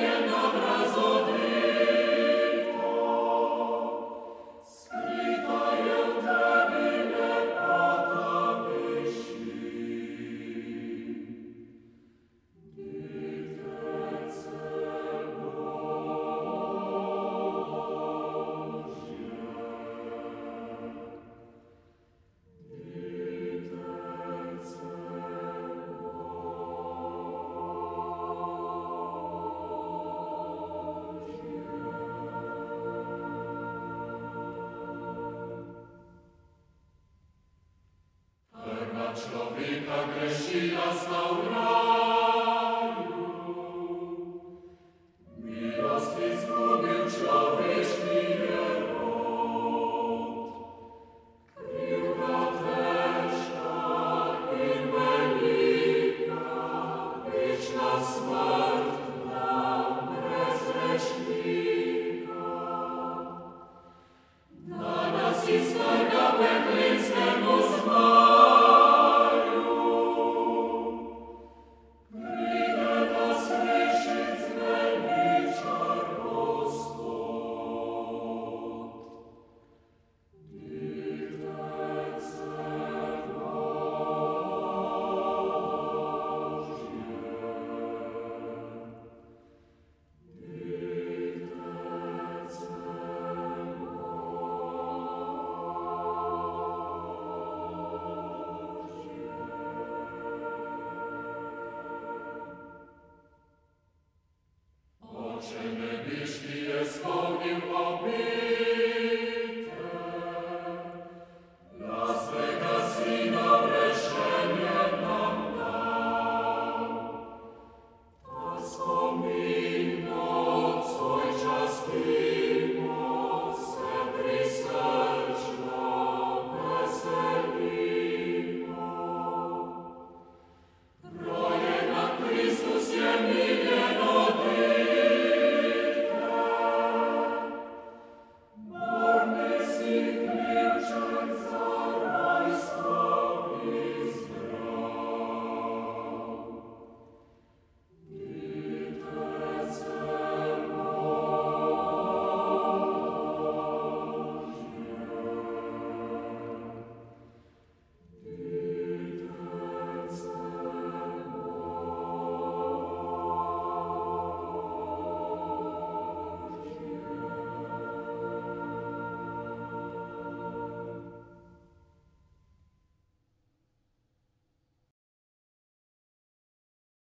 Hallelujah. człowieka gresi i nastał